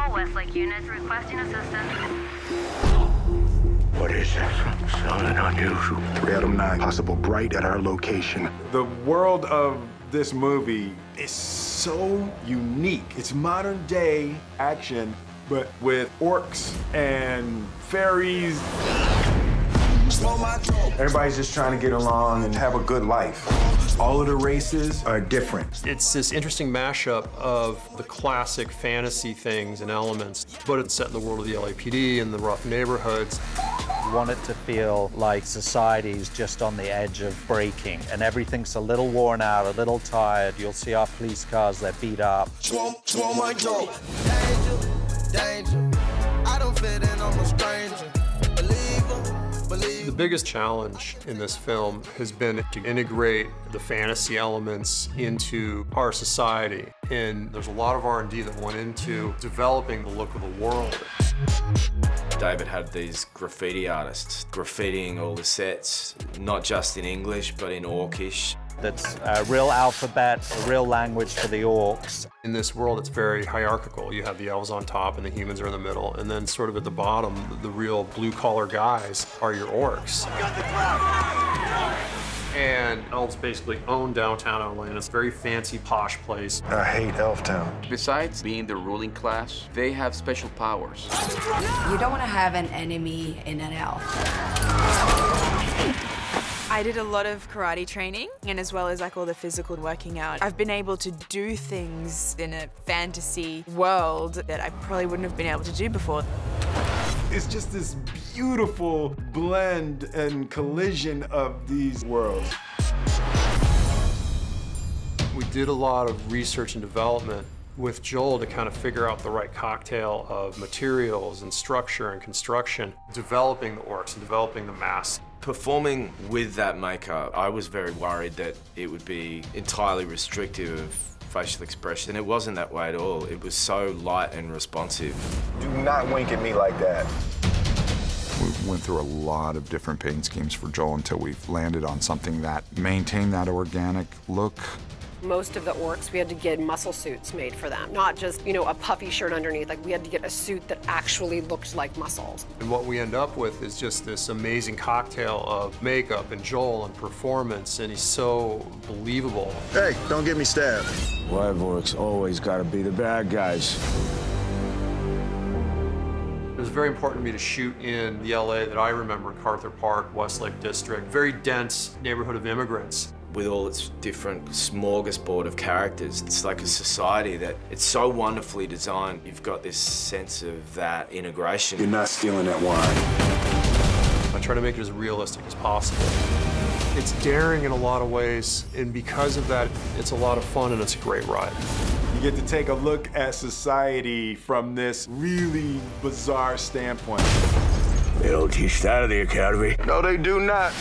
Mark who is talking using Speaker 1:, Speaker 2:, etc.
Speaker 1: All Westlake units requesting assistance.
Speaker 2: What is that? Something unusual.
Speaker 3: 3 Adam 9, possible bright at our location.
Speaker 4: The world of this movie is so unique. It's modern day action, but with orcs and fairies. Everybody's just trying to get along and have a good life. All of the races are different.
Speaker 5: It's this interesting mashup of the classic fantasy things and elements, but it's set in the world of the LAPD and the rough neighborhoods.
Speaker 6: You want it to feel like society's just on the edge of breaking and everything's a little worn out, a little tired. You'll see our police cars, they're beat up.
Speaker 7: Swarm, swarm
Speaker 5: The biggest challenge in this film has been to integrate the fantasy elements into our society. And there's a lot of R&D that went into developing the look of the world.
Speaker 8: David had these graffiti artists graffitiing all the sets, not just in English, but in Orcish.
Speaker 6: That's a real alphabet, a real language for the orcs.
Speaker 5: In this world, it's very hierarchical. You have the elves on top and the humans are in the middle. And then sort of at the bottom, the real blue-collar guys are your orcs. And elves basically own downtown LA, and it's a very fancy, posh place.
Speaker 3: I hate Elftown.
Speaker 9: Besides being the ruling class, they have special powers.
Speaker 10: You don't want to have an enemy in an elf.
Speaker 11: I did a lot of karate training and as well as like all the physical working out. I've been able to do things in a fantasy world that I probably wouldn't have been able to do before.
Speaker 4: It's just this beautiful blend and collision of these worlds.
Speaker 5: We did a lot of research and development with Joel to kind of figure out the right cocktail of materials and structure and construction, developing the orcs and developing the masks.
Speaker 8: Performing with that makeup, I was very worried that it would be entirely restrictive of facial expression. It wasn't that way at all. It was so light and responsive.
Speaker 3: Do not wink at me like that.
Speaker 12: We went through a lot of different paint schemes for Joel until we landed on something that maintained that organic look.
Speaker 13: Most of the orcs, we had to get muscle suits made for them, not just, you know, a puffy shirt underneath. Like, we had to get a suit that actually looked like muscles.
Speaker 5: And what we end up with is just this amazing cocktail of makeup and Joel and performance, and he's so believable.
Speaker 3: Hey, don't get me stabbed.
Speaker 2: Live orcs always gotta be the bad guys.
Speaker 5: It was very important to me to shoot in the LA that I remember, Carther Park, Westlake District, very dense neighborhood of immigrants.
Speaker 8: With all its different smorgasbord of characters, it's like a society that it's so wonderfully designed. You've got this sense of that integration.
Speaker 3: You're not stealing that wine.
Speaker 5: I try to make it as realistic as possible. It's daring in a lot of ways, and because of that, it's a lot of fun and it's a great ride.
Speaker 4: You get to take a look at society from this really bizarre standpoint.
Speaker 2: They don't teach that at the academy.
Speaker 3: No, they do not.